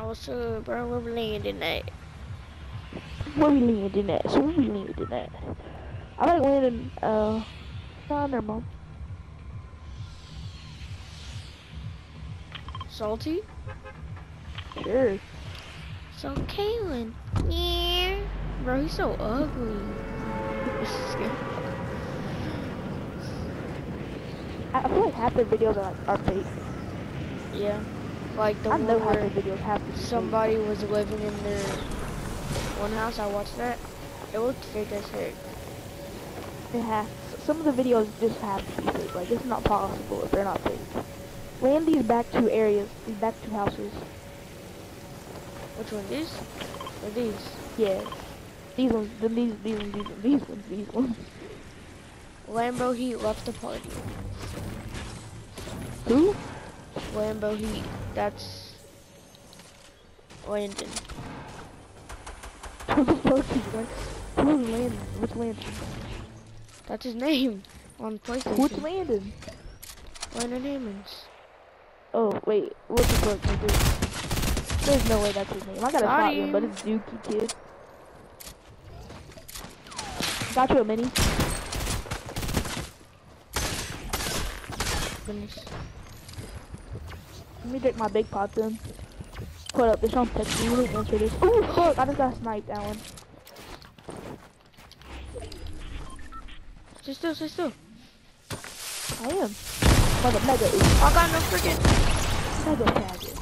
Also, bro, where we landing at? Where we landing at? So where we landing at? I like landing, uh, no, never mind. Salty? Sure. So, Kaylin. Yeah. Bro, he's so ugly. I I feel like half the videos are like are fake. yeah. Like the I know half where their videos have to be fake. somebody was living in their one house. I watched that. It looked fake as heck. It has. Some of the videos just have to be fake. Like it's not possible if they're not fake. Land these back two areas, these back two houses. Which one? These? Or these? Yeah. These ones, then these, these ones, these ones, these ones, these ones. Lambo Heat left the party. Who? Lambo Heat. That's Landon. What the fuck? Who's Landon? Which Landon? That's his name on PlayStation. Which Landon? Landon Hammonds. Oh, wait. What the fuck, nigga? There's no way that's his name. I got a Got him. but it's Dookie Kid. Got you a mini. Goodness. Let me drink my big pot then. Put up, this one's texting. You didn't answer this. Ooh, fuck! I just got sniped, Alan. Stay still, stay still. I am. Mega, mega, ooh, I got no freaking. mega faggot.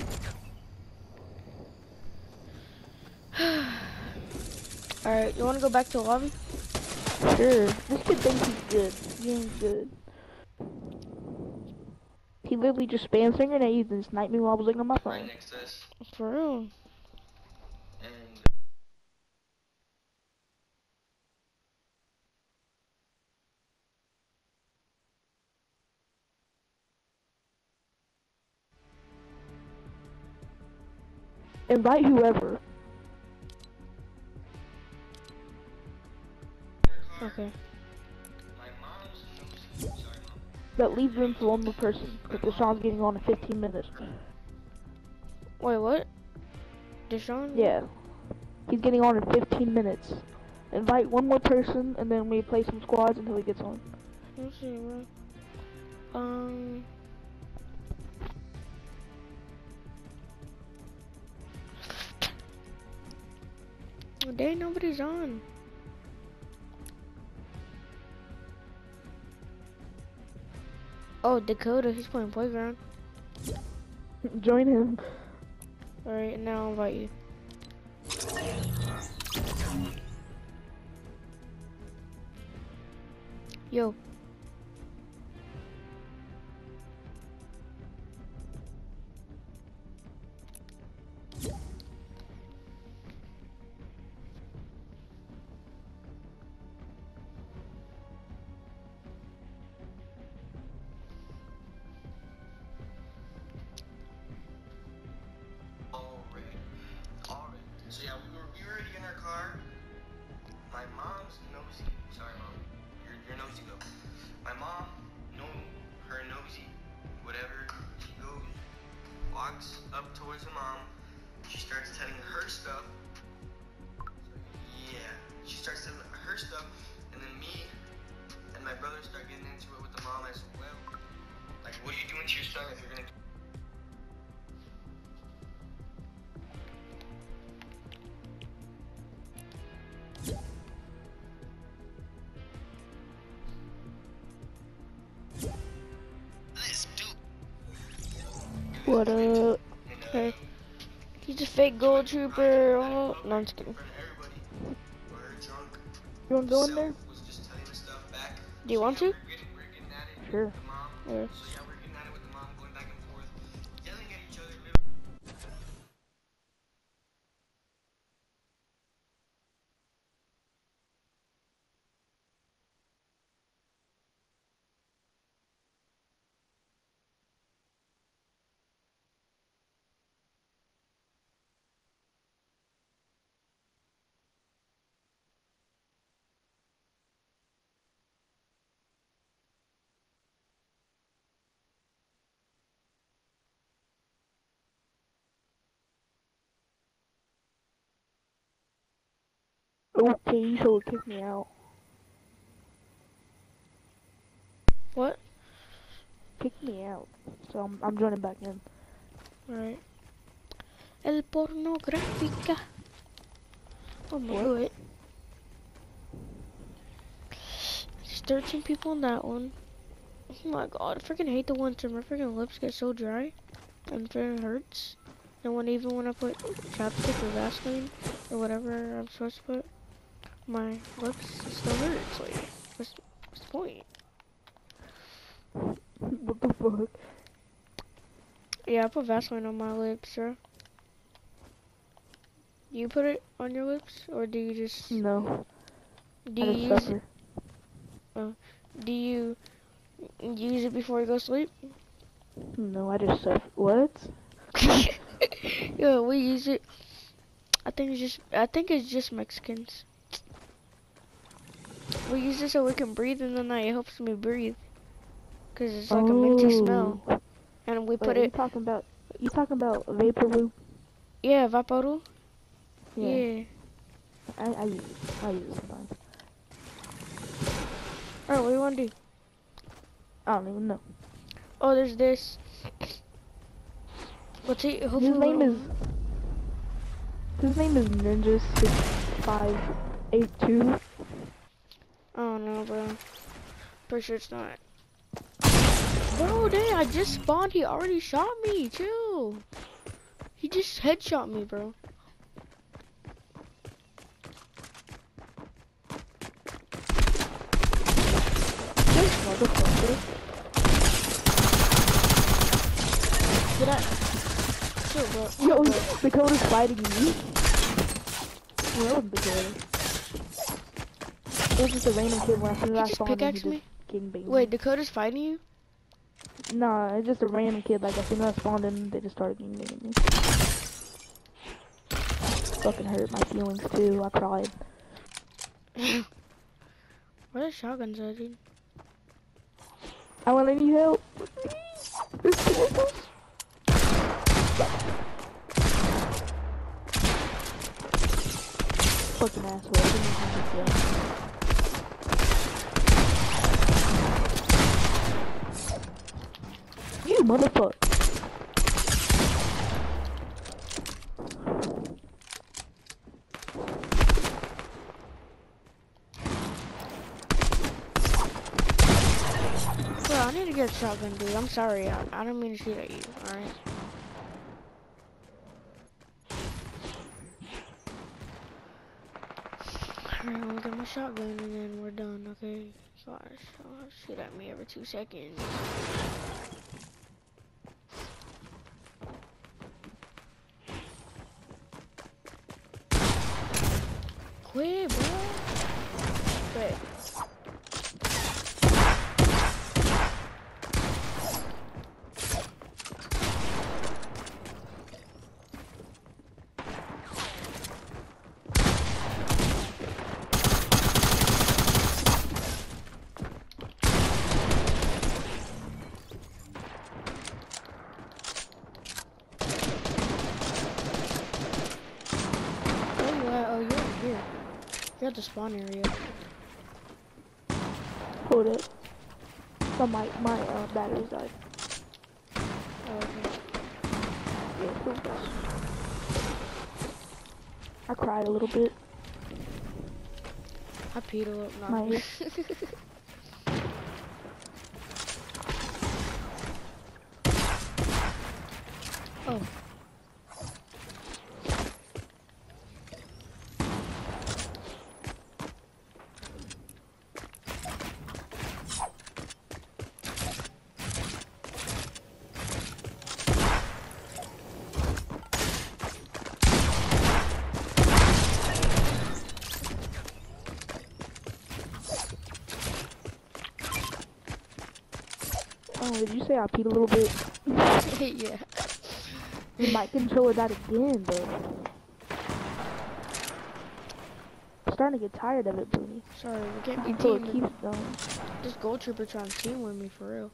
Alright, you wanna go back to the lobby? Sure. This kid thinks he's good. Game's good. He literally just spam sling grenades and sniped me while I was looking on my right phone. next to us. For real. And Invite whoever. Okay. Mom. leaves room for one more person. Because Deshaun's getting on in 15 minutes. Wait, what? Deshaun? Yeah. He's getting on in 15 minutes. Invite one more person and then we play some squads until he gets on. Let's see, bro. Um. Dang, nobody's on. Oh, Dakota, he's playing playground. Join him. Alright, now I'll invite you. Yo. Mom, no her nosy, whatever, she goes, walks up towards her mom, she starts telling her stuff. Yeah. She starts telling her stuff and then me and my brother start getting into it with the mom as well. Like what are you doing to your son if you're gonna fake gold trooper. Oh, no, I'm just kidding. everybody. We're. You wanna go in there? Self was just telling us stuff back. Do you want to? We're getting, we're getting at it Sure. with. Yeah. Okay, should kick me out. What? Kick me out. So I'm, I'm joining back in. Alright. El pornográfica. Oh my What? god. There's 13 people in that one. Oh my god, I freaking hate the ones where my freaking lips get so dry. And freaking hurts. And when even when I put chapstick or Vaseline or whatever I'm supposed to put, my lips it still hurts. Like, what's, what's the point? what the fuck? Yeah, I put Vaseline on my lips, bro. You put it on your lips, or do you just No, do I you use, suffer. Oh, do you use it before you go to sleep? No, I just suffer. What? yeah, we use it. I think it's just I think it's just Mexicans. We use it so we can breathe in the night. It helps me breathe, cause it's like a minty oh. smell. Oh. And we Wait, put you it, talking about? You talking about VapoRub? yeah, Vaporu. Yeah. I, I use it. I use it sometimes. Alright, what do you want to do? I don't even know. Oh, there's this. See. Hopefully His name is. His name is Ninja six five eight two. Oh, I don't bro. Pretty sure it's not. Bro, dang, I just spawned. He already shot me. Chill. He just headshot me, bro. This motherfucker. Did I? Chill, bro. Yo, bro. Dakota's fighting me. Well, that was Dakota. It was just a random kid when I I just spawned him, he pickaxed me? Wait, Dakota's fighting you? Nah, it's just a random kid. Like, as soon as I spawned in, they just started gangbanging me. Fucking hurt my feelings too. I cried. Where the shotguns at, dude? I want any help. There's two of us. Fucking asshole. I didn't have to kill. You motherfucker. I need to get a shotgun, dude. I'm sorry. I, I don't mean to shoot at you, alright? Alright, I'm gonna get my shotgun and then we're done, okay? Gosh, shoot at me every two seconds. Quit, bro. Quit. Where you at? Oh, you're over here. You're at the spawn area. Hold it. So my, my uh, batteries died. Oh, okay. Yeah, it was bad. I cried a little bit. I peed a little. No. My- oh. Oh, did you say I peed a little bit? yeah. The mic controller died again, though. I'm starting to get tired of it, Booney. Sorry, we can't be teaming. keeps going. This gold trooper trying to team with me for real.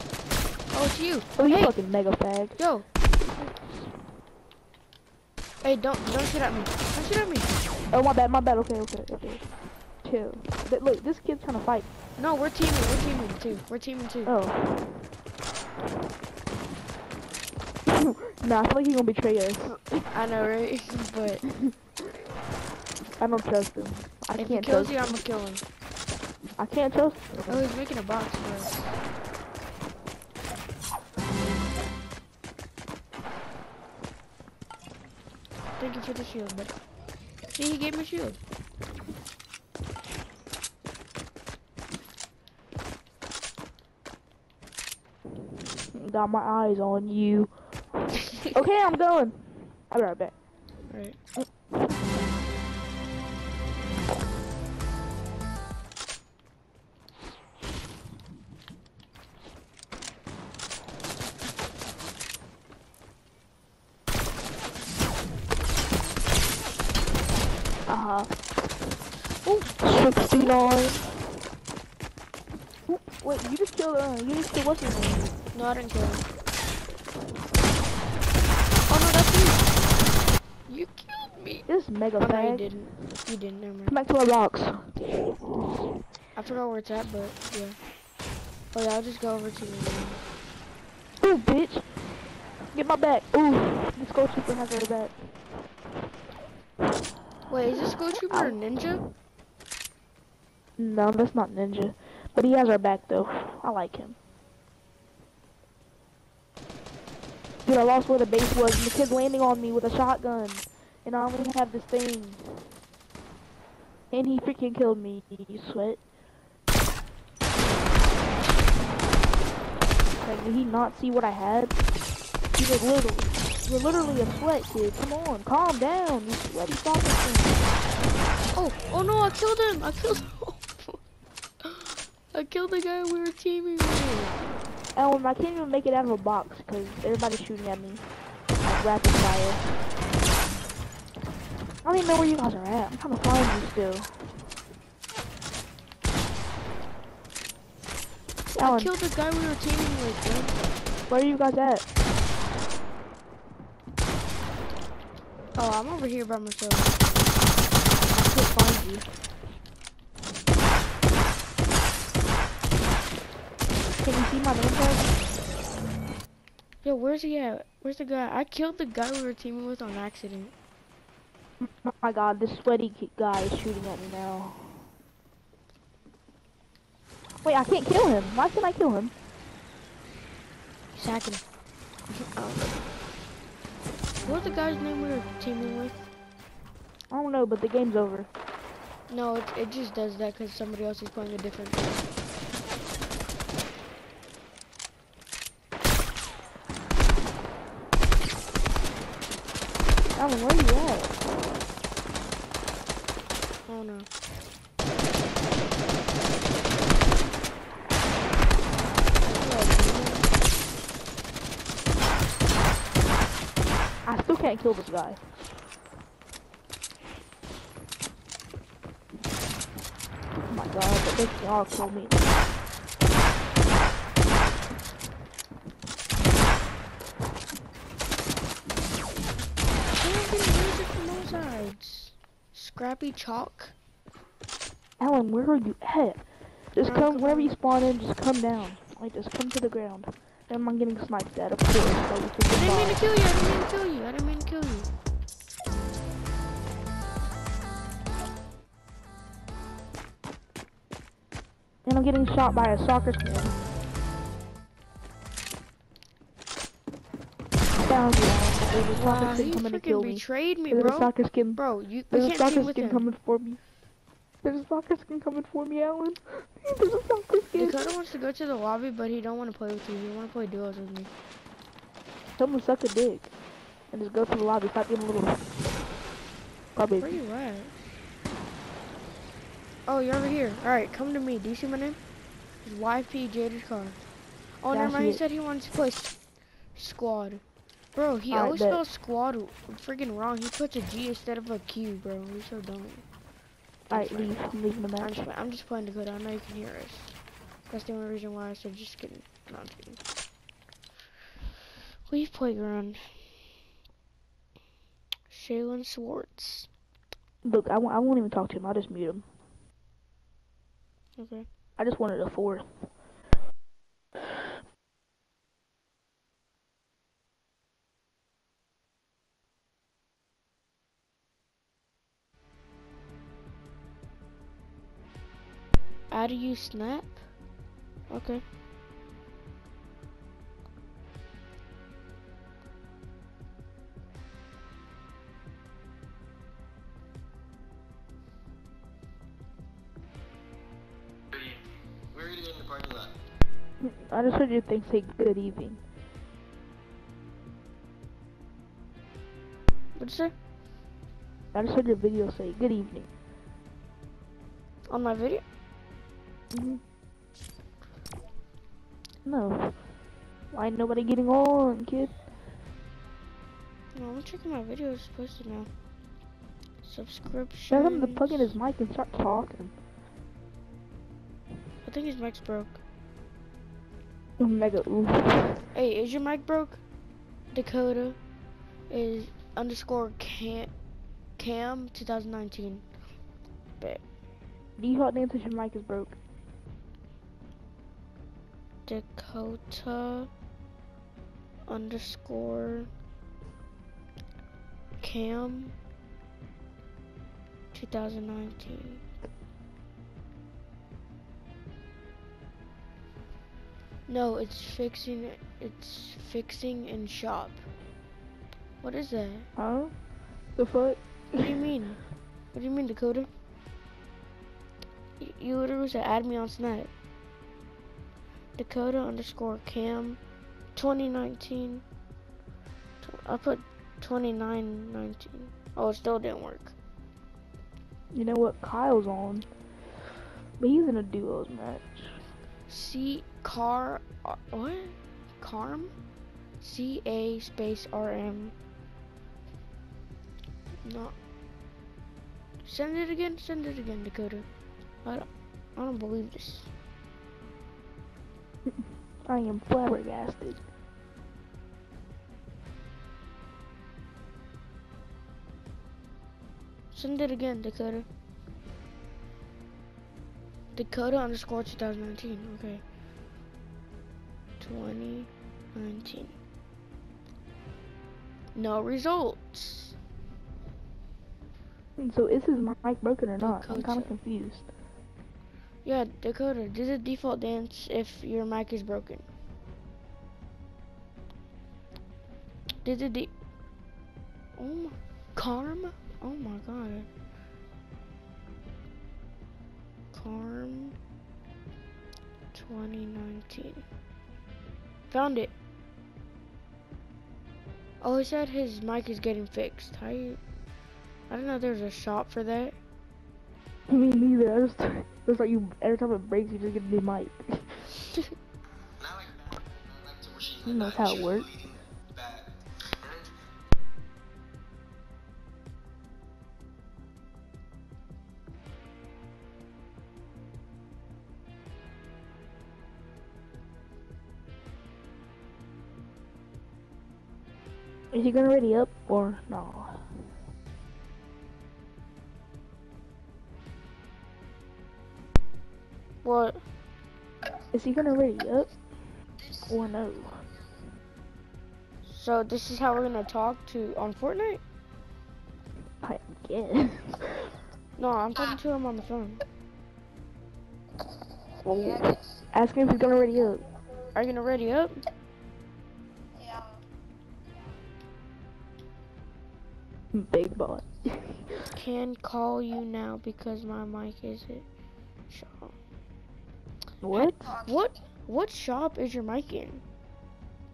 Oh, it's you. Oh, you Hey. fucking mega fag. Yo. Hey, don't don't shoot at me. Don't shoot at me. Oh my bad, my bad. Okay, okay, okay. Chill. Th- look, this kid's trying to fight. No, we're teaming. We're teaming too. We're teaming too. Oh. Nah, I feel like he's gonna betray us. I know, right? but I don't trust him. I if can't kills trust. you, I'm gonna kill him. I can't trust. Oh, he's making a box for us. Thank you for the shield, but see, he gave me a shield. Got my eyes on you. Okay, I'm going. I'll be right back. Right. Uh huh. Ooh, 69. Ooh, wait, you just killed, uh, you just killed what's his name? No, I didn't kill him. Oh no, that's you. You killed me. This is mega Oh no, you didn't. You didn't. Never mind. Come back to our box. I forgot where it's at, but yeah. Oh yeah, I'll just go over to room. Ooh, bitch. Get my back. Ooh, this trooper has our back. Wait, is this Gold Trooper a ninja? No, that's not Ninja. But he has our back, though. I like him. Dude, I lost where the base was, and the kid's landing on me with a shotgun. And I only have this thing. And he freaking killed me, you sweat. Like, did he not see what I had? He was literally, you're literally a sweat kid. Come on, calm down, you sweaty kid. Oh, oh no, I killed him. I killed him. I killed the guy we were teaming with. Ellen, I can't even make it out of a box because everybody's shooting at me. Like rapid fire. I don't even know where you guys are at. I'm trying to find you still. I Ellen, killed the guy we were teaming with, dude. where are you guys at? Oh, I'm over here by myself. I can't find you. You see my name tag? Yo, where's he at? Where's the guy? I killed the guy we were teaming with on accident. Oh my god, this sweaty guy is shooting at me now. Wait, I can't kill him. Why can't I kill him? He's hacking. What's the guy's name we were teaming with? I don't know, but the game's over. No, it, it just does that because somebody else is playing a different game. Alan, where you at? Oh no. I still can't kill this guy. Oh my god, that makes me all kill me. Damn, getting lasered from all sides. Scrappy chalk. Alan, where are you at? Just Uh, come, wherever you spawn in, just come down. Like, just come to the ground. And I'm getting sniped at, of course. So I didn't mean to kill you. I didn't mean to kill you. I didn't mean to kill you. And I'm getting shot by a soccer skin. Found you. There's a soccer Wow, skin coming to kill freaking me. betrayed me, There's a bro. soccer skin. Bro, you There's a soccer skin coming for me. There's a soccer skin coming for me, Alan. There's a soccer skin. Dakota wants to go to the lobby, but he don't want to play with you. He want to play duos with me. Someone suck a dick. And just go to the lobby. Stop being a little Where you at? Oh, you're over here. All right, come to me. Do you see my name? It's YP Jaded Car. Oh, I never mind. see He said he wanted to play squad. Bro, he always spells squad freaking wrong. He puts a G instead of a Q, bro. He's so dumb. Alright, leave. I'm leaving the I'm just, I'm just playing. I know you can hear us. That's the only reason why I said just kidding. No, I'm kidding. Leave playground. Shaylin Swartz. Look, I won't, won't even talk to him. I'll just mute him. Okay. I just wanted a fourth. Do you snap? Okay. We're already in the parking lot. I just heard your thing say good evening. What'd you say? I just heard your video say good evening. On my video? Hmm No. Why nobody getting on, kid? No, I'm checking my videos posted now. Subscription. Tell him to plug in his mic and start talking. I think his mic's broke. Mega oof. Hey, is your mic broke? Dakota is underscore cam cam 2019. Default name says your mic is broke. Dakota underscore cam 2019. No, it's fixing. It's fixing in shop. What is that? Huh? The fuck? What do you mean? What do you mean, Dakota? Y- You literally said add me on Snap. Dakota underscore Cam 2019. I put 2919. Oh, it still didn't work. You know what? Kyle's on. But he's in a duos match. C car uh, what? Carm? C A space R M. No. Send it again. Send it again, Dakota. I don't, I don't believe this. I am flabbergasted. Send it again, Dakota. Dakota underscore 2019. Okay. 2019. No results. So is his mic broken or not? I'm kind of confused. Yeah, Dakota, do the default dance if your mic is broken. Did the de- Oh my, Carm? Oh my god. Carm 2019. Found it. Oh, he said his mic is getting fixed. How you? I didn't know there was a shop for that. Me neither. I just it's like you every time it breaks, you just get new mic. He knows how it works. Is he gonna ready up or no? What? Is he gonna ready up or no? So this is how we're gonna talk to on Fortnite? I guess. No, I'm talking to him on the phone. Well, ask him if he's gonna ready up. Are you gonna ready up? Yeah. Big boy. Can call you now because my mic isn't shop. What? What? What shop is your mic in?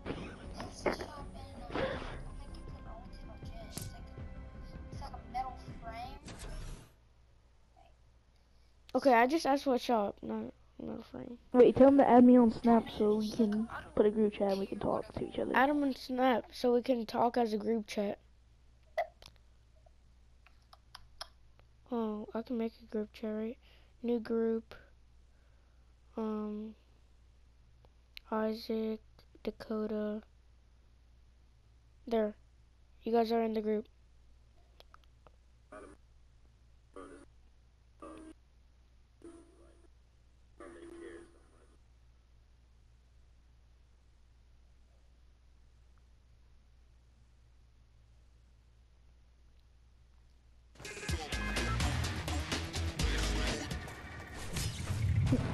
It's a shop in, I think it's an old legit. It's like, it's like a metal frame. Okay, I just asked what shop, not not a frame. Wait, tell him to add me on Snap so we can put a group chat and we can talk to each other. Adam and Snap, so we can talk as a group chat. Oh, I can make a group chat, right? New group. Um, Isaac, Dakota. There. You guys are in the group.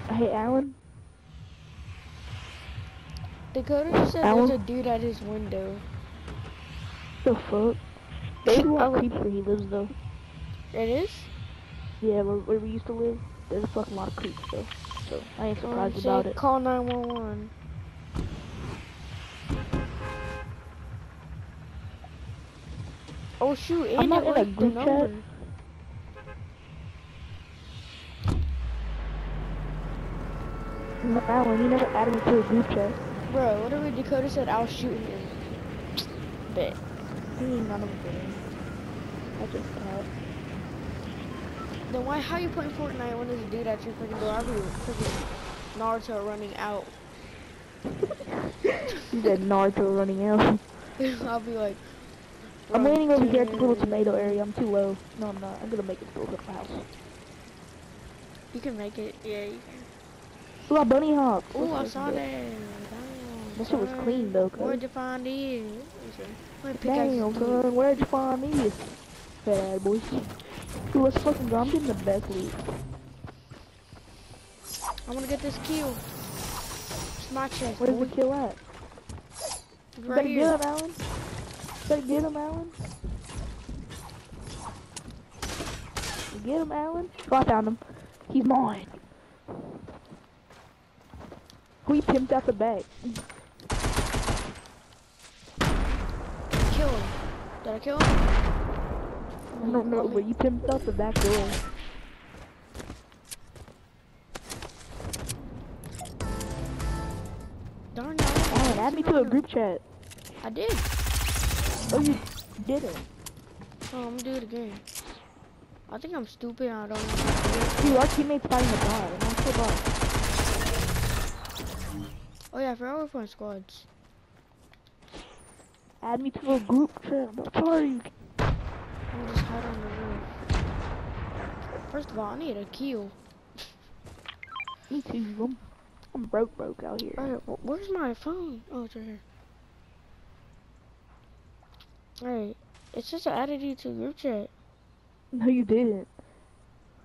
Hey, Alan. Dakota said Alan? there's a dude at his window. The fuck? There's a lot Oh. of creeps where he lives though. It is? Yeah, where, where we used to live, there's a fucking lot of creeps though. So I ain't surprised about it. Call 911. Oh shoot, and I'm not it in a group chat. number. No, Alan, you never added me to a group chat. Bro, whatever Dakota said, I'll shoot him. Bet. He ain't none of them. I just thought. Then why, how you playing Fortnite when there's a dude at your freaking door? I'll be freaking Naruto running out. You said Naruto running out. I'll be like. I'm waiting over here at the little tomato area. I'm too low. No, I'm not. I'm gonna make it to the house. You can make it, yeah. You Ooh, a bunny hop. Ooh, I saw that? that. Damn, That shit was clean, though, cuz. Where'd you find pickaxe Damn, son, where'd you find these? Bad boys. Dude, let's fucking go. I'm getting the best loot. I'm gonna get this kill. It's my chest. Where's boy. the kill at? You Right better here. get him, Alan. Better get him, Alan. Get him, Alan. Oh, I found him. He's mine. He pimped out the back? Kill him. Did I kill him? I don't know, but you pimped out the back door. Darn it. Alan, add me to a group chat. I did. Oh, you did it. Oh, I'm gonna do it again. I think I'm stupid. I don't know how to do it. Dude, our teammates fighting bot, and I'm so. Oh yeah, I forgot we're playing squads. Add me to a group chat. I'm sorry. I'm just hide on the roof. First of all, I need a kill. Me too. I'm, I'm broke, broke out here. Where's my phone? Oh, it's right here. Alright, it's just added you to group chat. No, you didn't.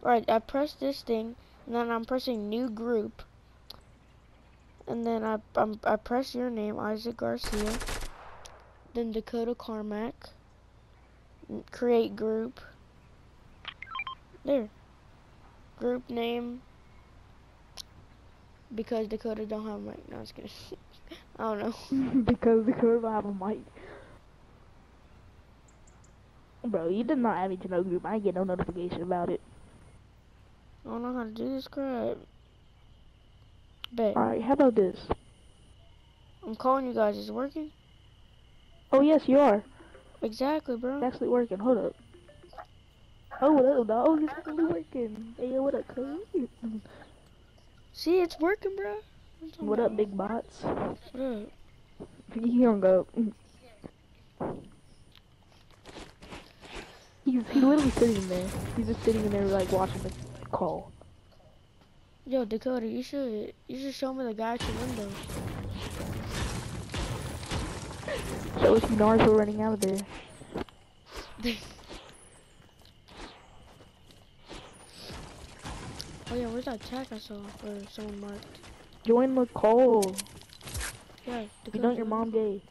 Right, I press this thing, and then I'm pressing new group. And then I I'm, I press your name, Isaac Garcia. Then Dakota Carmack. Create group. There. Group name. Because Dakota don't have a mic. No, I was kidding. I don't know. because Dakota don't have a mic. Bro, you did not add me to no group. I get no notification about it. I don't know how to do this crap. Bet. Alright, how about this? I'm calling you guys. Is it working? Oh, yes, you are. Exactly, bro. It's actually working. Hold up. Oh, what up, dog? It's actually working. Hey, what up, cuz? See, it's working, bro. What up, big bots? What up? He up. He's, he's literally sitting there. He's just sitting in there, like, watching the call. Yo, Dakota, you should you should show me the guy at your window. So it's Naruto running out of there. Oh yeah, where's that tag I saw or someone marked? Join the call. Yeah, You Dakota. know your mom gay.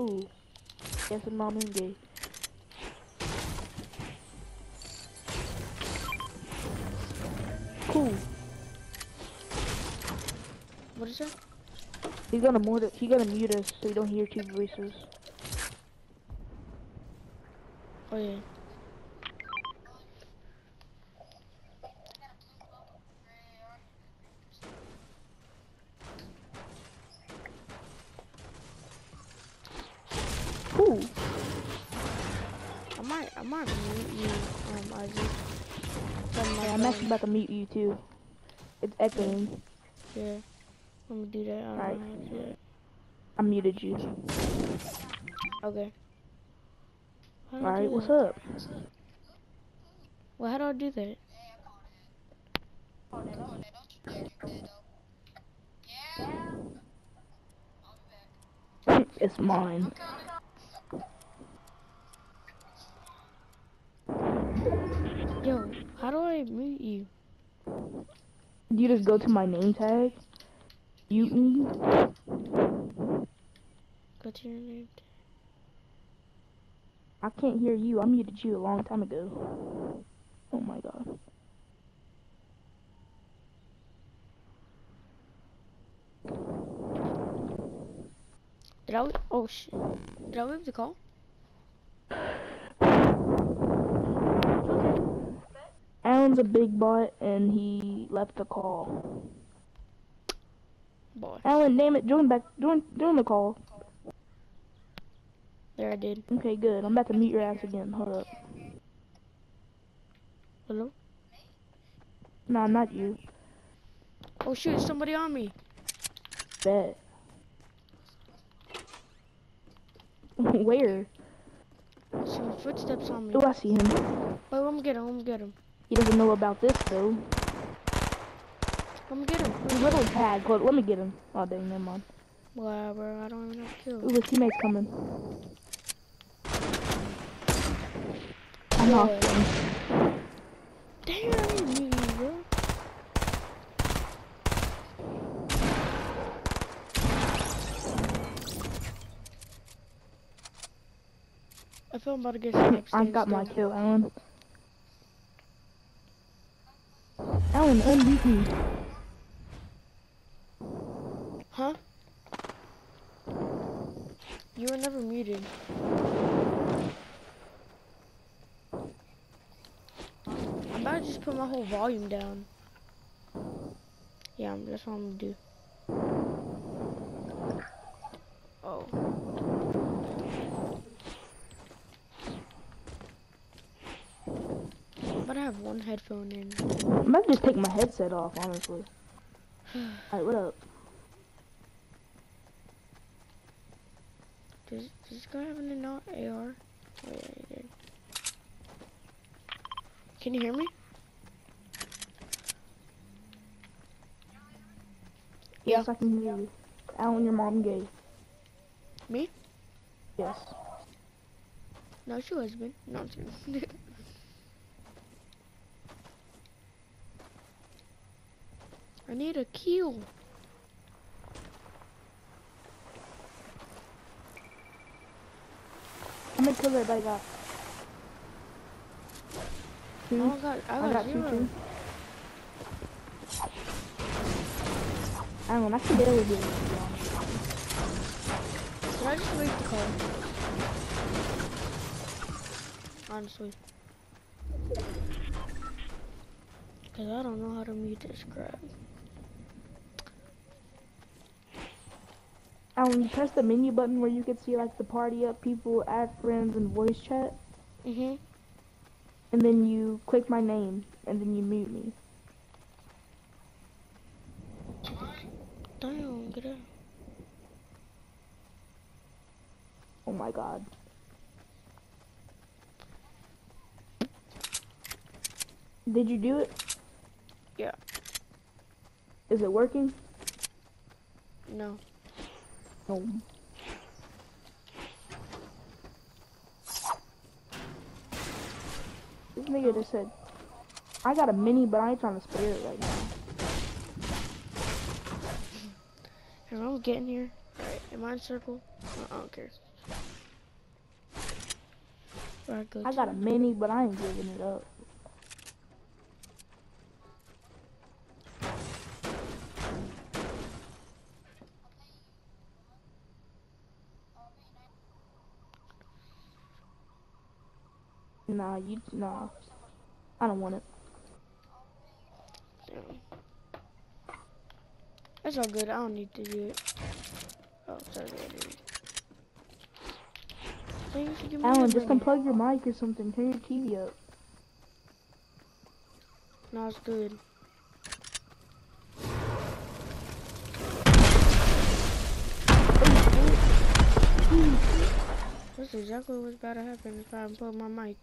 Ooh. Yes, and mom ain't gay. Cool. What is that? He's gonna mute it. He's gonna mute us so you don't hear two voices. Oh yeah. Cool. I might I might mute you, um, Isaac. From my Yeah, I'm phone. actually about to mute you too. It's echoing. Yeah. Let me do that. I Alright. know how to do that. I muted you. Okay. How do I Alright, what's up? Well, how do I do that? it's mine. I mute you? You just go to my name tag, mute me. Go to your name. tag. I can't hear you. I muted you a long time ago. Oh my god. Did I? Oh shit. Did I leave the call? Alan's a big butt and he left the call. Boy. Alan, damn it, join back, join, join the call. There I did. Okay, good. I'm about to mute your ass again. Hold up. Hello? Nah, not you. Oh shoot, somebody on me. Bet. Where? Some footsteps on me. Oh, I see him. Wait, let me get him, let me get him. He doesn't know about this though. Let me get him. He's literally tagged. Hold, let me get him. Oh dang, never mind. Whatever, I don't even have Ooh, kills. his teammate's coming. I knocked him. Damn, I didn't you, bro. I feel I'm about to get sniped. I've got my kill, Alan. Alan, unmute me. Huh? You were never muted. I'm about to just put my whole volume down. Yeah, that's what I'm gonna do. Oh. But I have one headphone in. I might just take my headset off, honestly. Alright, what up? Does, does this guy have an AR? Oh yeah, he did. Can you hear me? Yeah. Yes, I can hear you. Alan, your mom gay. Me? Yes. No, she was been. No, I'm kidding. I need a kill. How many kills everybody got? I Two. got, I I got, got two zero. too. Alan, I can barely hear you. to be honest. Did I just make the call? Honestly. Cause I don't know how to mute this crap. You press the menu button where you can see like the party up, people, add friends, and voice chat, Mhm. and then you click my name, and then you mute me. Damn, get out. Oh my god. Did you do it? Yeah. Is it working? No. No. This nigga just said, I got a mini, but I ain't trying to spare it right now. I'm getting here. Alright, am I in circle? Uh, I don't care. Go. I got a mini, but I ain't giving it up. Nah, you, nah. I don't want it. Damn. That's all good. I don't need to do it. Oh, sorry. Thanks, Alan, just unplug your mic or something. Turn your TV up. No, it's good. Oh, That's exactly what's about to happen if I unplug my mic.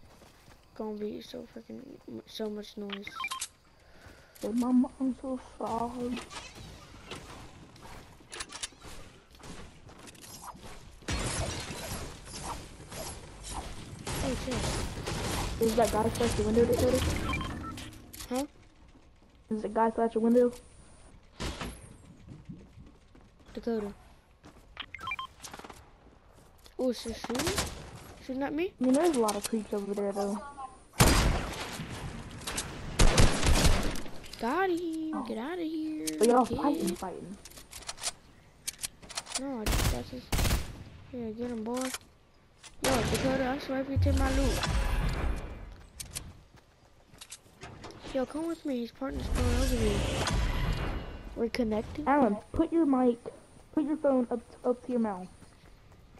Gonna be so freaking so much noise. But mama, I'm so sorry. Oh shit. Is that guy press the window to Is a guy flash the window. Dakota. Oh, she's shooting? Shooting at me? I mean, there's a lot of creeps over there though. Got him. Oh. Get out of here. But y'all fighting, fighting. No, I just, got this. Yeah, get him, boy. Yo, Dakota, I swear if you take my loot. Yo, come with me. His partner's going over here. We're connecting. Alan, put your mic, put your phone up up to your mouth,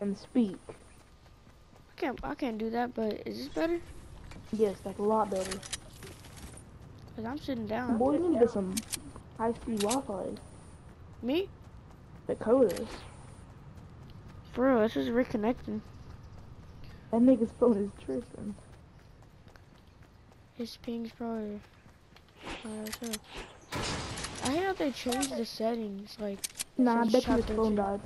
and speak. I can't. I can't do that. But is this better? Yes, like a lot better. Cause I'm sitting down. Boy, you need to get some high-speed Wi-Fi. Me? Dakotas. Real, this is reconnecting. That nigga's phone is tripping. His ping's probably. Uh. I hate how they changed the settings. Like, Nah, I bet his phone died.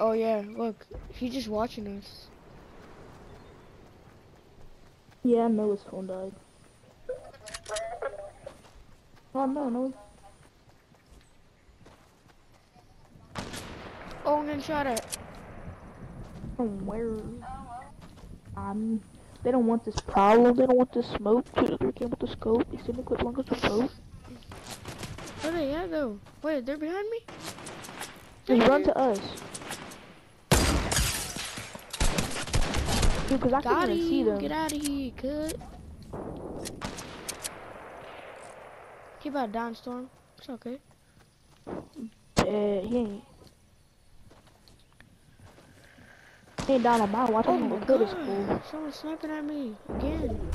oh yeah, look, he's just watching us. Yeah, I know his phone died. Oh no, no. Oh, and shot at. From where? Um, they don't want this problem. They don't want this smoke. They came with the scope. They send me quit longer to scope. Where they at though? Wait, they're behind me. Just They're run to us. Dude, cause I Got can't even see them. Get out of here, cut. Keep out down storm. It's okay. Uh, he ain't. He ain't down on mine. Watch Oh him my go to god! school. Someone's sniping at me again.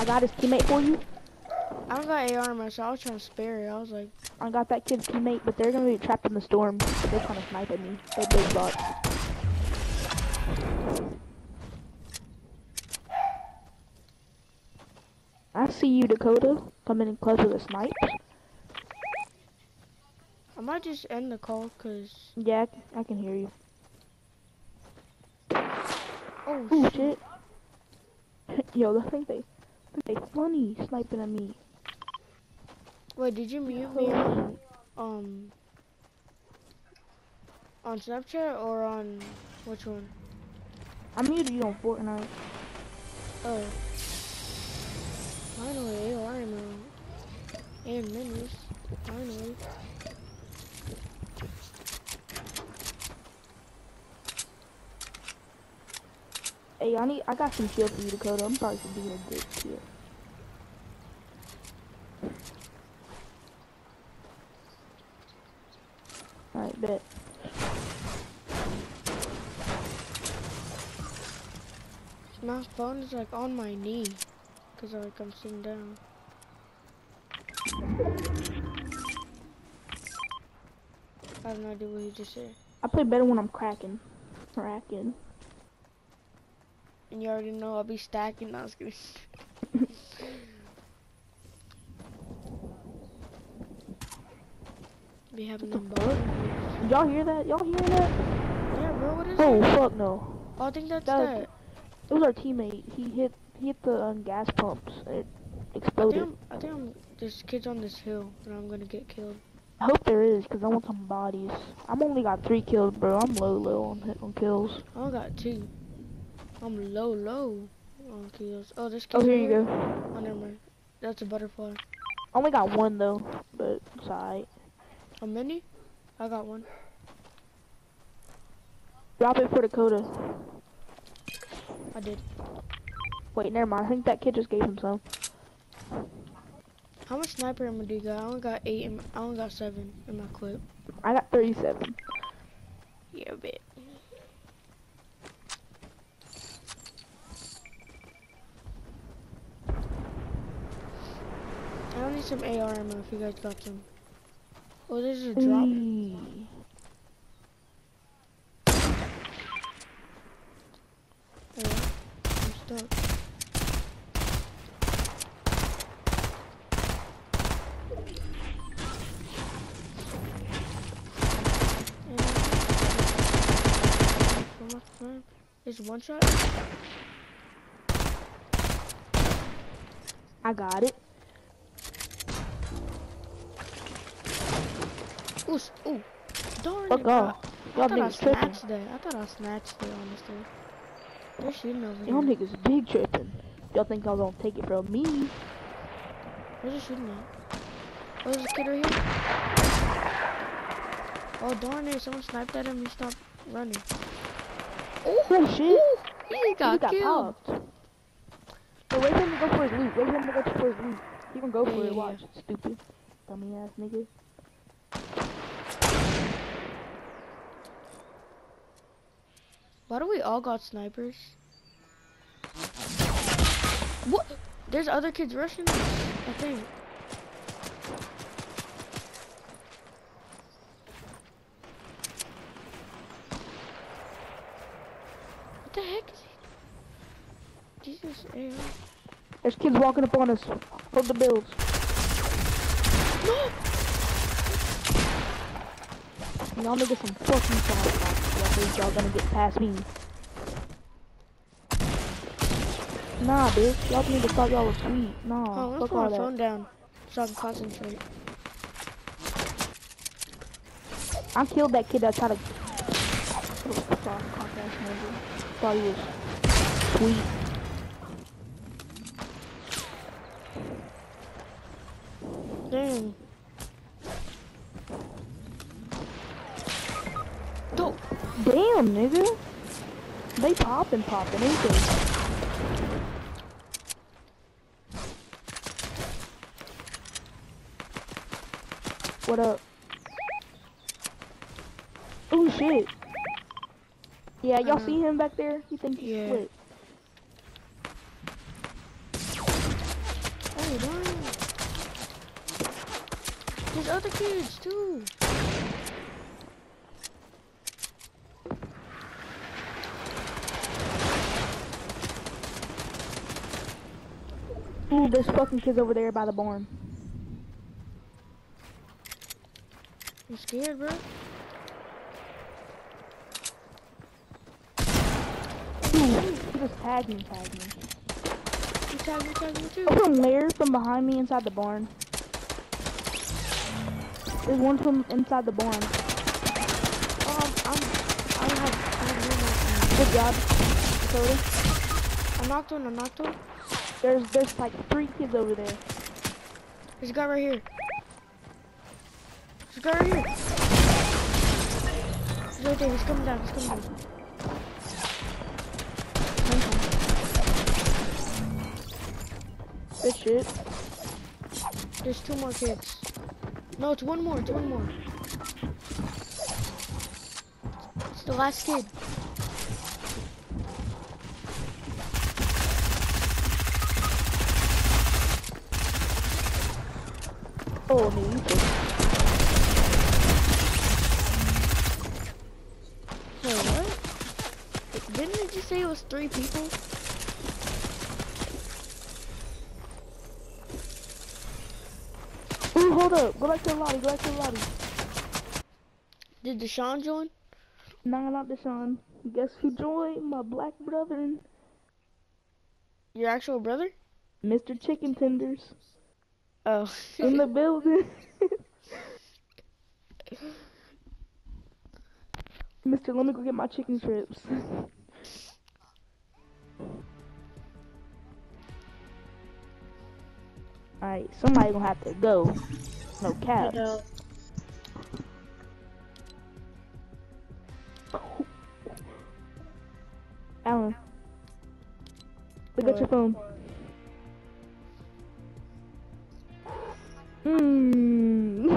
I got his teammate for you. I don't got AR armor, so I was trying to spare it. I was like, I got that kid's teammate, but they're gonna be trapped in the storm. They're trying to snipe at me. They're big bots. I see you, Dakota, coming in close with a snipe. I might just end the call, cause Yeah, I can- hear you. oh Oh shit. shit. Yo, I think they, I think they funny sniping at me. Wait, did you mute me on um on Snapchat or on which one? I muted you on Fortnite. Oh. Finally, AR ammo. And minis. Finally. Hey, I need, I got some shield for you, Dakota. I'm sorry for being a dick here. Alright, bet. My phone is like on my knee. Cause like I'm sitting down. I have no idea what he just said. I play better when I'm cracking. Cracking. And you already know I'll be stacking. I was gonna. be having them What the fuck? bombs. Did y'all hear that? Y'all hear that? Yeah, bro. What is Oh, fuck no. Oh, I think that's that that. It was our teammate. He hit, he hit the um, gas pumps. It I think, exploded. I'm, I think I'm, there's kids on this hill, and I'm gonna get killed. I hope there is, because I want some bodies. I'm only got three kills, bro. I'm low, low on, on kills. I only got two. I'm low, low on kills. Oh, this Oh, here you go. Oh, never mind. That's a butterfly. I only got one, though, but it's alright. A mini? I got one. Drop it for Dakota. I did. Wait, never mind. I think that kid just gave himself. How much sniper ammo do you got? I only got eight. In, I only got seven in my clip. I got 37. Yeah, bit. I don't need some AR ammo if you guys got some. Oh, there's a drop. Eee. fucked up. Is one shot? I got it. Ooh, ooh. Darn Fuck it. Off. I, I thought I snatched that. I thought I snatched it, honestly. They're shooting over Y'all niggas big tripping. Y'all think y'all gonna take it from me? Where's they shooting at? Oh, there's a kid right here. Oh, darn it. Someone sniped at him. He stopped running. Oh shit! He got, he got killed. popped. So wait for him to go for his loot. Wait for him to go for his loot. He gonna go Yeah, for yeah, it. yeah. Watch, stupid, dummy ass nigga. Why do we all got snipers? What? There's other kids rushing us, I think. What the heck is he? Jesus, AR. There's kids walking up on us. Hold the bills. No! Y'all niggas some fucking sauce. Y'all think y'all gonna get past me? Nah, bitch. Y'all need to thought y'all was sweet. Nah, Oh, let me fuck put my phone down so I can concentrate. I killed that kid that tried to. Little soft cock ass nigga. Thought he was sweet. Damn. Dope. Damn, nigga. They poppin' poppin', ain't they? What up? Oh shit. Yeah, y'all see him back there? He think he's yeah. split. Oh, darn. There's other kids too. Ooh, there's fucking kids over there by the barn. You scared, bro? Ooh, he just tagged me, tagged me. You tag me, tag me too. Oh, from where? From behind me inside the barn. There's one from inside the barn. Oh, I'm, I'm, I don't have, I have Good job, Dakota. I knocked one, I knocked one. There's there's like three kids over there. There's a guy right here. There's a guy right here. He's right there, he's coming down, he's coming down. Good shit. There's two more kids. No, it's one more, it's one more. It's the last kid. Oh, no. Wait, what? Didn't it just say it was three people? Ooh, hold up. Go back to the lobby. Go back to the lobby. Did Deshaun join? Nah, not Deshaun. Guess who joined? My black brother, Your actual brother? Mr. Chicken Tenders, Oh. in the building. Mister, let me go get my chicken strips. Alright, somebody gonna have to go. No cap. Alan. Look at your phone. Hmm.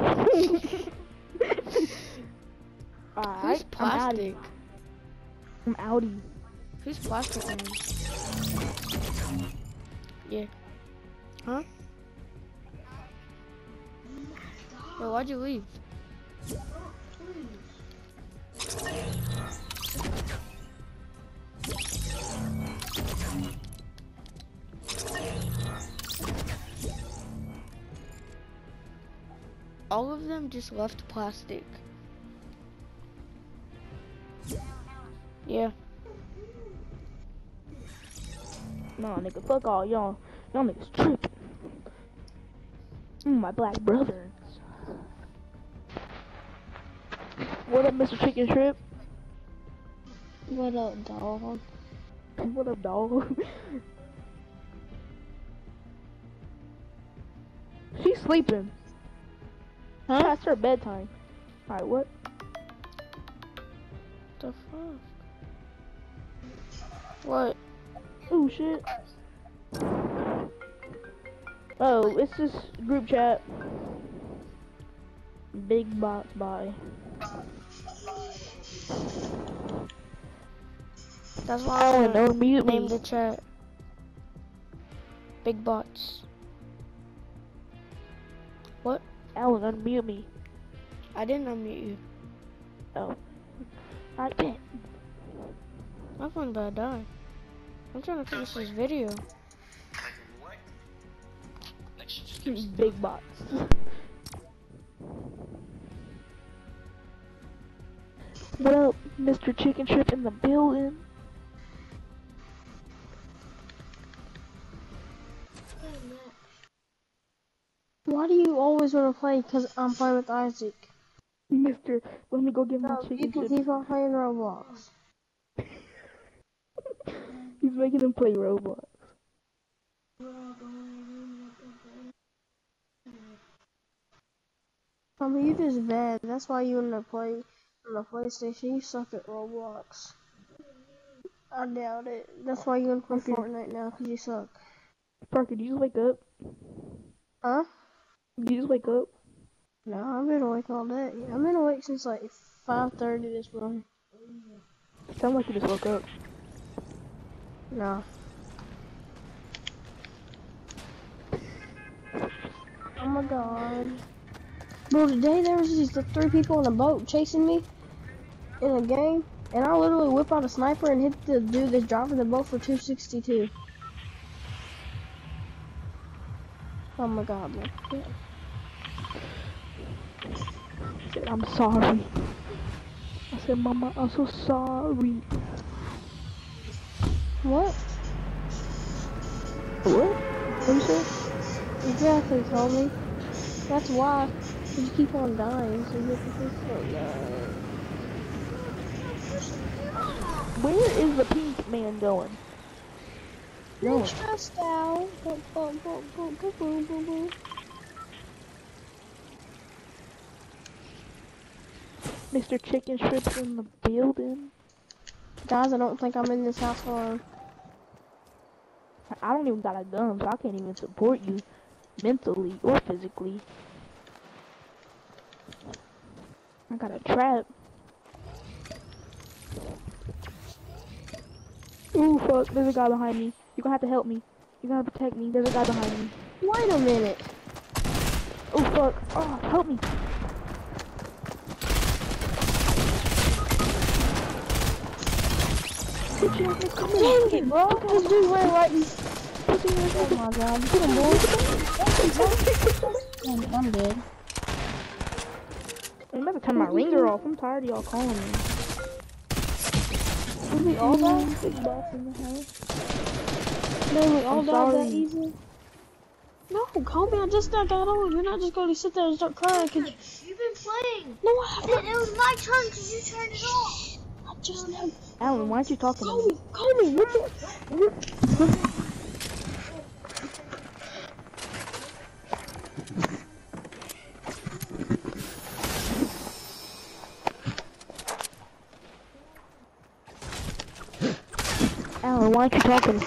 Alright, Who's plastic? I'm outie. Who's plastic man? Yeah. Huh? Well, why'd you leave? All of them just left plastic. Yeah. Nah, nigga, fuck all y'all. Y'all niggas tripping. Mm, my black brothers. What up, Mr. Chicken Strip? What up, dog? What up, dog? She's sleeping. Huh? Past her bedtime. Alright, what? The fuck? What? Oh shit. Oh, it's this group chat. Big box bye. That's why Oh, I don't mute name me. the chat. Big bots. Unmute me. I didn't unmute you. Oh. I bet. My phone about to die. I'm trying to finish this video. What? Like she just keeps Big box. what up, Mr. Chicken Strip in the building? Why do you always want to play? Because I'm playing with Isaac. Mister, let me go get my No, you chicken can strip. keep on playing Roblox. He's making him play Roblox. I mean, you just bad. That's why you in the play on the PlayStation. You suck at Roblox. I doubt it. That's why you in play Okay. Fortnite now, because you suck. Parker, do you wake up? Huh? You just wake up? No, I've been awake all day. I've been awake since like 5.30 this morning. Sound like you just woke up. No. Oh my god. Bro, today there was these three people on a boat chasing me in a game, and I literally whip out a sniper and hit the dude that's driving the boat for 262. Oh my god, man. Yeah. I said, I'm sorry. I said, Mama, I'm so sorry. What? What? What you say? Exactly, told me. That's why. you keep on dying, so you have to keep on dying. Where is the pink man going? You're stressed out. Boom, boom, boom, boom, boom, boom, boom, Mr. Chicken Strips in the building. Guys, I don't think I'm in this house alone. I don't even got a gun, so I can't even support you mentally or physically. I got a trap. Ooh, fuck, there's a guy behind me. You're gonna have to help me. You're gonna protect me. There's a guy behind me. Wait a minute. Oh, fuck. Oh, help me. Get you out there, come it, bro. This dude ran right. Oh my god. Get him, boy. I'm, dead. I'm about to turn my ringer off. I'm tired of y'all calling me. Did we all die? Big boss in the house. Man, we all died that easy? No, call me. I just got got on. You're not just going to sit there and start crying. Cause You've been playing. no, I haven't. it was my turn because you turned it off. I just know. Alan, why aren't you talking to Call me? Call me. What the? Alan, why aren't you talking?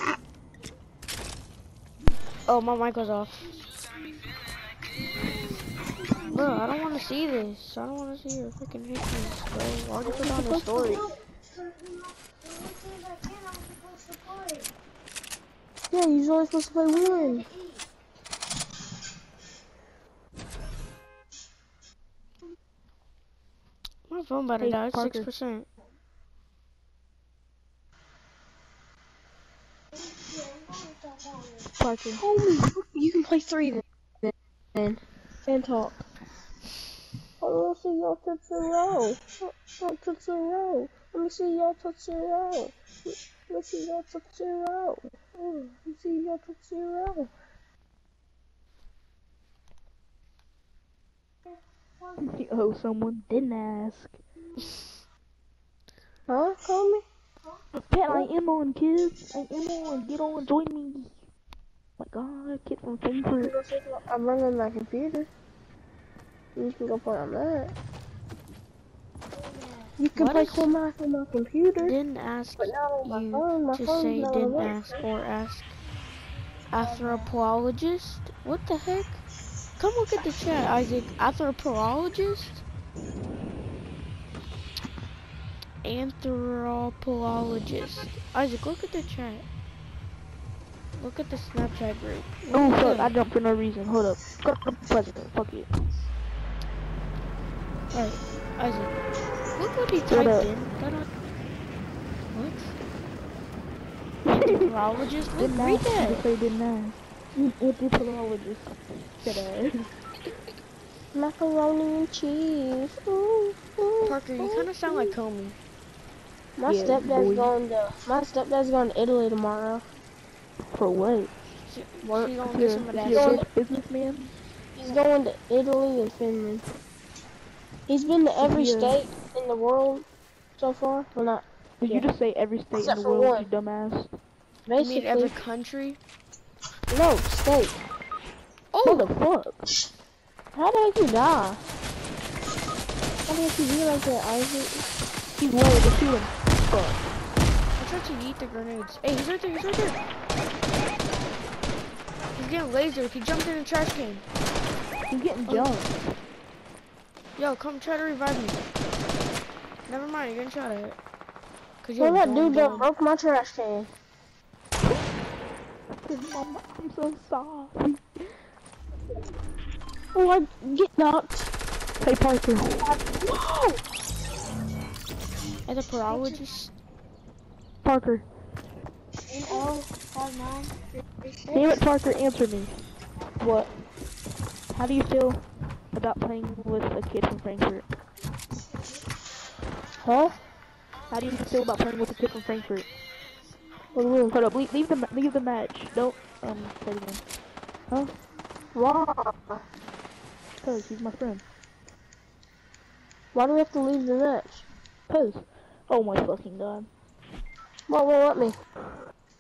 Oh, my mic was off. Bro, I don't want to see this. I don't want to see your freaking history, bro. Why'd you put on the story? Yeah, you're only supposed to play win. My phone about to Hey, die. It's Parker. six percent. Parker. Homie, you can play three then. then. And talk. Oh, this is not to row. Not to row. Let me see your Tootsie Roll. Let me see your Tootsie Roll. Ooh, let you see your Tootsie Roll. Oh, someone didn't ask. Huh? Call me? Pat, I am on, kids. I am on. Get on, join me. my god, kid from Frankfurt. I'm running my computer. You can go play on that. You can What play Cool Math on my computer, Didn't ask but my you phone. My to phone's say didn't on ask or ask. Anthropologist? What the heck? Come look at the chat, Isaac. Anthropologist? Anthropologist. Isaac, look at the chat. Look at the Snapchat group. Look Oh fuck, I jumped for no reason. Hold up. Fuck the president. Fuck it. Alright, Isaac. Look what he typed up? in. That I- What? Anthropologist? Look, Didn't read ask. that. Just say didn't ask. You anthropologist. Shut up. Macaroni and cheese. Ooh, ooh, Parker, you kind of sound like Comey. My Yeah, stepdad's boy. going to my stepdad's going to Italy tomorrow. For what? She, Work. she gonna Is get a- some of that he a shit. businessman? He's going to Italy and Finland. He's been to every he a- state in the world so far. Well, not Did Yeah. you just say every state Except in the world, one. you dumbass? You mean every country? No state. Oh! What Oh, the fuck? How did you die? How did you be like that, Isaac? He's low, to shoot him. Fuck. I tried to eat the grenades. Hey, he's right there, he's right there. He's getting lasered. He jumped in a trash can. He's getting Oh. Jumped. Yo, come try to revive me. Never mind, you're getting shot at. Cause Well, you're that dude just broke my trash can. Mama, I'm so sorry. Oh, I get knocked. Hey Parker. No! As a parologist. Parker. Oh Damn it, Parker, answer me. What? How do you feel about playing with a kid from Frankfurt? Huh? How do you feel about playing with a kid from Frankfurt? What do you mean? Hold up, leave, leave the leave the match. Don't um play again. Huh? Why? Cause he's my friend. Why do we have to leave the match? Cause. Oh my fucking god. What will let me?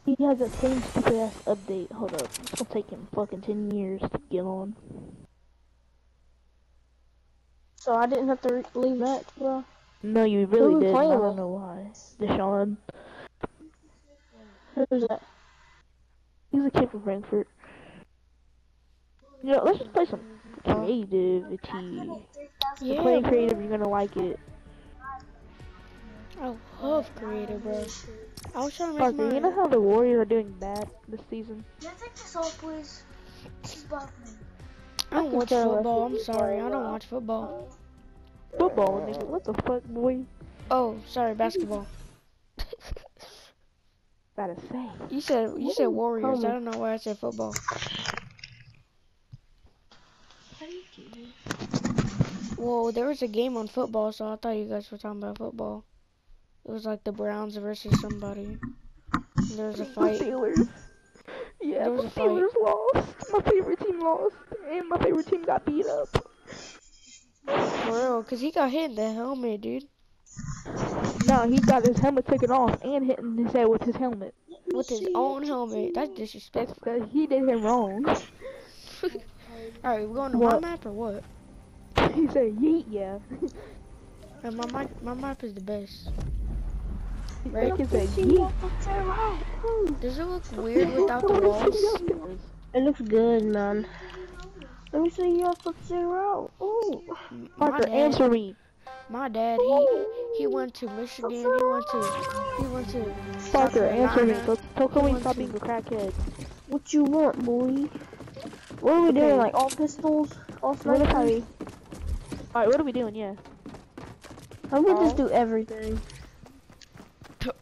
He has that same stupid ass update. Hold up. It's gonna take him fucking 10 years to get on. So I didn't have to re- leave match, bro. No, you really we did. I don't know why. Deshaun. Who's that? He's a kid from Frankfurt. You know, let's just play some creativity. Yeah, Playing creative, you're gonna like it. I love creative, bro. I was trying to make Parker, my... you know how the Warriors are doing bad this season? Can I take this off, please? This is bothering me. I don't watch football. I'm sorry. I don't watch football. Football, nigga. What the fuck, boy? Oh, sorry, basketball. Gotta say. You said you said Warriors. Tell I don't know why I said football. How do you do? Well, there was a game on football, so I thought you guys were talking about football. It was like the Browns versus somebody. And There was a My fight. Steelers. Yeah, my. Steelers lost. My favorite team lost. And my favorite team got beat up. For real, cause he got hit in the helmet, dude. No, he got his helmet taken off and hitting his head with his helmet. With his own helmet. That's That's, disrespectful. that, he did him wrong. Alright, we're going to What? my map or what? he said, yeet, yeah. And my map, my map is the best. Right? He said, yeet. Does it look weird without the walls? It looks good, man. Let me see your foot zero. Ooh. My Parker, dad, answer me. my dad, he he went to Michigan. He went to he went to South Parker, answer me. Carolina. Tell, tell Chloe One, stop two. being a crackhead. What you want, boy? What are we Okay. doing? Like all pistols, all What snipers? Alright, what are we doing? Yeah. How about we just all- do everything?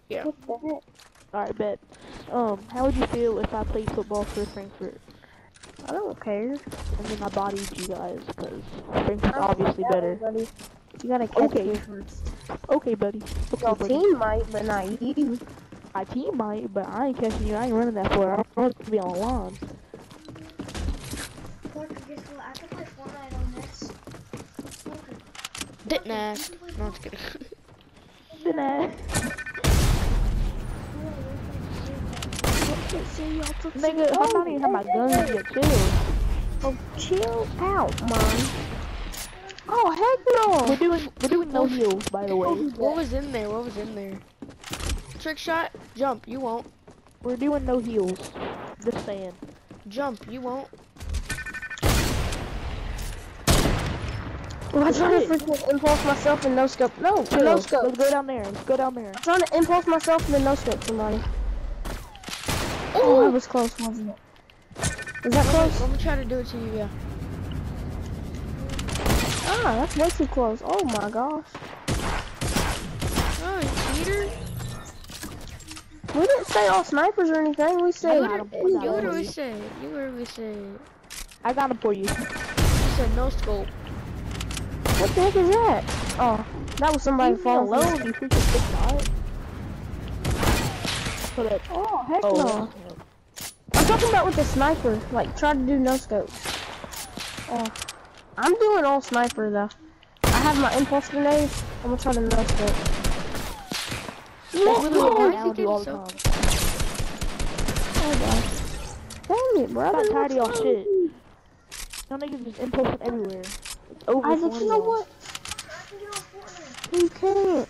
Yeah. What the heck? Alright, bet. Um, how would you feel if I played football for Frankfurt? I don't care. I mean, I bodied you guys, because Frankfurt's obviously better. Buddy. You gotta catch Okay. me first. Okay, buddy. Okay, Your buddy. team might, but not you. My team might, but I ain't catching you. I ain't running that far. I'm going to be on the lawn. Look, guess what? I can play Fortnite on this. Look, Didn't ask. No, I'm just kidding. Then, uh, Nigga, I'm not even have my guns yet. Chill. Oh, chill out, man. Oh, heck no! We're no. doing we're doing no heals, by the way. Oh, what was in there? What was in there? Trick shot? Jump. You won't. We're doing no heals. Just saying. Jump. You won't. I'm trying to freaking impulse myself and no scope. No, Chill. no Let's scope. go down there. Let's go down there. I'm trying to impulse myself and then no scope somebody. Oh, that was close, wasn't it? Is that close? Let me try to do it to you, yeah. Ah, that's way too close. Oh my gosh. Oh, you cheater. We didn't say all snipers or anything. We said You got him. literally, I you got him. literally said, you literally said, I got him for you. you said no scope. what the heck is that? Oh, that was somebody falling. alone, you freaking big nut. Put it. Oh heck Oh, no. I'm talking about with the sniper. Like try to do no scope. Oh, I'm doing all sniper though. I have my impulse grenade. I'm gonna try to no scope. No, I do all the time. Oh. Dang it, brother. I'm not tired of y'all shit. Y'all niggas just impulsing everywhere. It's over Isaac, you know what? You can't.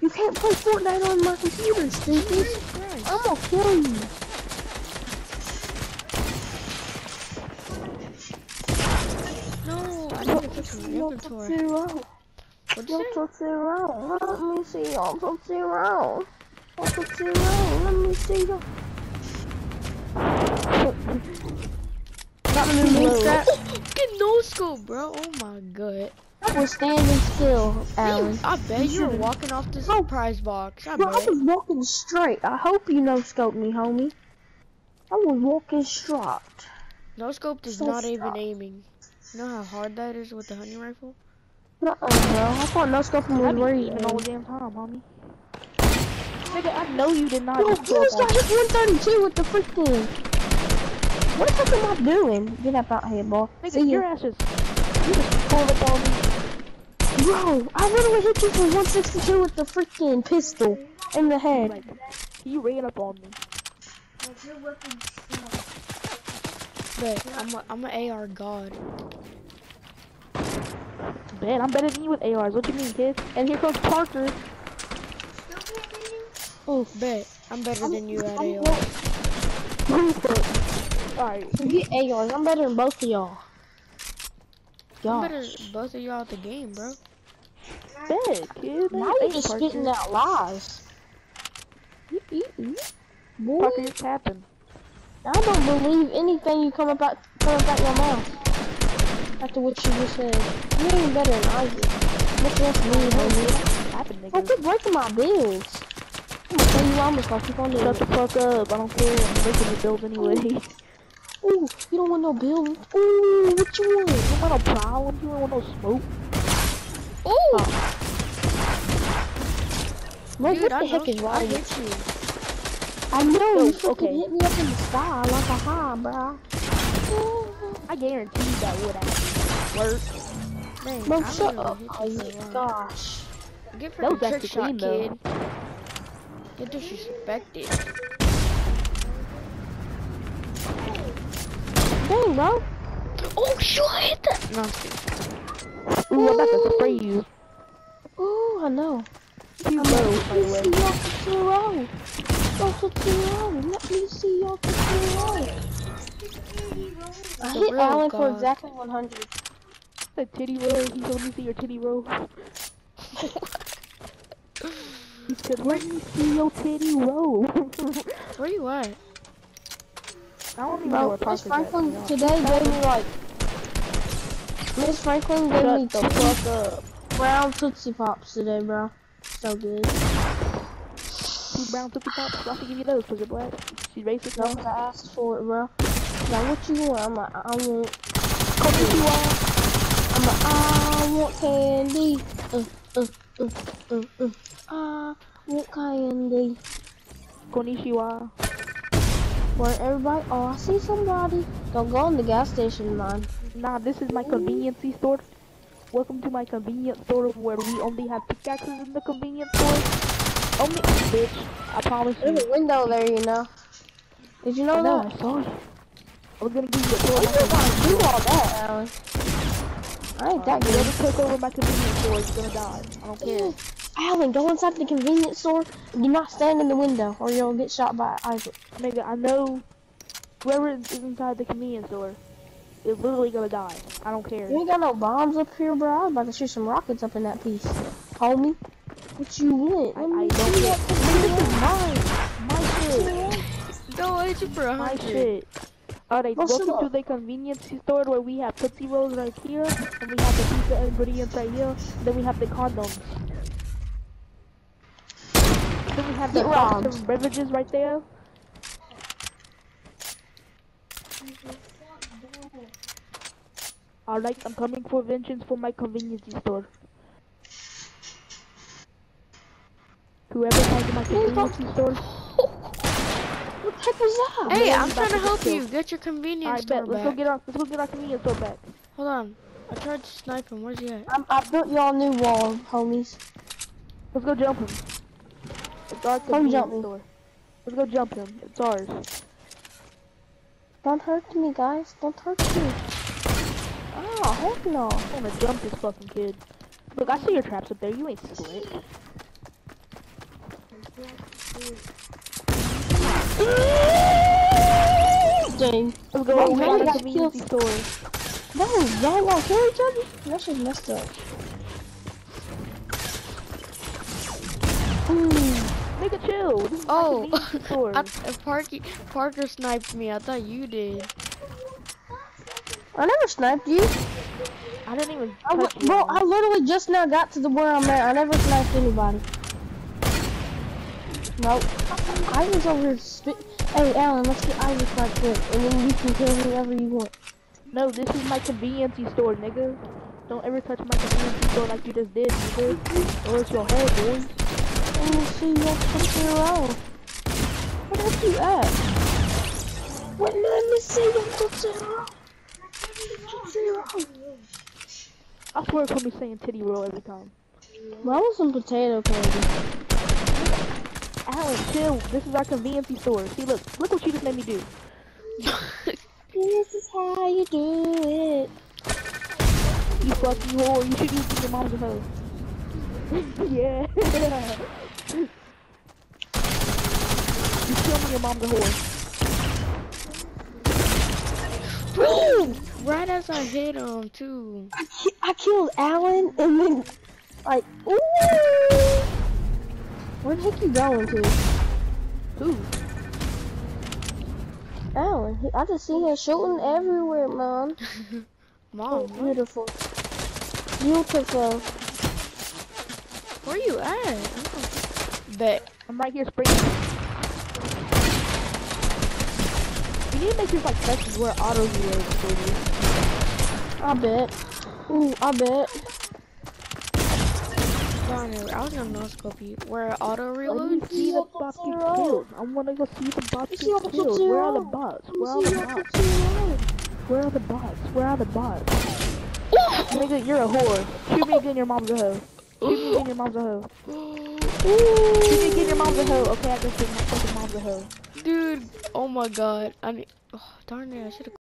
You can't play Fortnite on my computer, stupid. I'm gonna kill you. No, I need to fix my Yo, inventory. What'd you say? Tootsie-Roll. Let me see. Yo, Let me see your... Got the new move. Get no scope, bro. Oh my god. I was standing still, Alan. I bet you were walking off this Oh. prize box. I Bro, I was walking straight. I hope you no scope me, homie. I was walking straight. No scope is So not even aiming. You know how hard that is with the hunting rifle? Uh-uh, bro. I thought no scoping was be where you all the damn time, homie. Nigga, I know you did not Bro, just you up got hit 132 with the freaking. What the fuck am I doing? Get up out here, boy. Nigga, See your ya. ass just, you just pulled up on me. Bro, I literally hit you for 162 with the freaking pistol in the head. Like, he ran up on me. But I'm a, I'm an AR god. Man, I'm better than you with ARs. What you mean, kid? And here comes Parker. Oh, bet. I'm better than you at I'm- AR. Alright. Forget ARs. I'm better than both of y'all. I'm Y'all. better than both of y'all at the game, bro. Bet, kid. Now you just spitting out lies. Boy, Parker, you're capping. I don't believe anything you come about come about your mouth. After what you just said. You ain't even better than Isaac. Much less me, homie. I quit breaking my builds. I'm gonna tell you why I'm just gonna keep on doing Shut the fuck up. I don't care. I'm making the build anyway. Ooh, you don't want no build. Ooh, what you want? You want no problems. You don't want no smoke. Oh, Bro, dude, what I the heck know- is wrong with you. I know, Yo, you okay. hit me up in the sky like a high, bro. I guarantee you that would actually work. Dang, Bro, I shut up. Oh, you for a yeah, lot. gosh. Get was freaking trick shot, kid. Get disrespected. Dang, bro. Oh, shoot, I hit that. No, I'm kidding. Ooh, I'm about to spray you. Ooh, I know. You I'm low, by the let way. me see your Tootsie-Roll. Your Tootsie-Roll. Let me see your Tootsie-Roll. I The hit real Alan for exactly 100. The titty roll. He told me to see your titty roll. He said, let me see your titty roll. Where you at? I don't even know Bro, where Miss Parker's at. to Franklin be honest. today gave me like... Miss Franklin gave me the two fuck up. brown Tootsie Pops today, bro. So good. Two brown tootsie pops. I can give you those because you're black. She's racist No, I asked for it, bro. Now, what you want? I'm like, I want... Are. I'm like, I want candy. Uh, uh, Mm, mm. Ah, what candy? Konnichiwa. Where everybody? Oh, I see somebody. Don't go in the gas station, man. Nah, this is my convenience store. Welcome to my convenience store where we only have pickaxes in the convenience store. Only, bitch, I promise you. There's a window there, you know. Did you know I know, that? I saw you. I was gonna give you a tour of my you gotta do all that, Alan? I ain't that Whoever good. took over my convenience store is gonna die. I don't care. Alan, go inside the convenience store. Do not stand in the window, or you'll get shot by Isaac. Nigga, I know whoever is inside the convenience store is literally gonna die. I don't care. You ain't got no bombs up here, bro. I was about to shoot some rockets up in that piece. Homie, what you want? I, I don't see care. what Nigga, you this is mine. My shit. I hit you for a My shit. Alright, welcome to the convenience store where we have Tootsie Rolls right here, and we have the pizza ingredients right here, then we have the condoms. Then we have the Get beverages right there. Alright, I'm coming for vengeance for my convenience store. Whoever finds my convenience store, What the heck was that? Hey, man, I'm trying to to help you. Get your convenience alright, store bet. Let's go back. get our let's go get our convenience store back. Hold on. I tried to snipe him. Where's he at? I'm, I built y'all a new wall, homies. Let's go jump him. It's our Come jump me. store. Let's go jump him. It's ours. Don't hurt me, guys. Don't hurt me. Oh, heck no. I wanna jump this fucking kid. Look, I see your traps up there. You ain't slick. Dang. Let's go Well, man, to got killed. store. Dang, y'all gonna kill each other? That's just messed up. Hmm. Nigga, chill. This is Oh. I, Parky, Parker sniped me. I thought you did. I never sniped you. I didn't even I touch you. bro, I literally just now got to the where I'm at. I never sniped anybody. Nope. I was over here spit. Hey, Alan, let's get Isaac right quick, and then you can kill whoever you want. No, this is my convenience store, nigga. Don't ever touch my convenience store like you just did, nigga. Or it's your head. Let me see you your picture around. Where are you at? Wait, let me see your picture around. I swear it be saying titty roll every time. That was some potato candy. Alan, chill. This is our convenience store. See, look. Look what you just made me do. This is how you do it. You fucking whore. You should use your mom's a hoe. yeah. you kill me, your mom's a whore. Bro! Right as I hit um, him, too. I, ki- I killed Alan, and then, like, ooh. Where the heck you going to? Who? Alan, he, I just see him shooting everywhere, Mom. Mom, Oh, beautiful. Beautiful. where you at? Oh. Bet. I'm right here spraying. We need to make this like sections where auto reload baby. I bet. Ooh, I bet. Darn I was gonna no scope you. Where auto Let me reload? see the bots get killed. I wanna go see the bots see get killed. Where are the bots? Where are the bots? Where are the bots? Where are the bots? Nigga, you're a whore. Shoot me again, your mom's a hoe. Shoot me your mom's a hoe. Me again, your mom's a hoe. Okay, I guess your fucking mom's a hoe. Dude, oh my god. I mean, oh, darn it, I should've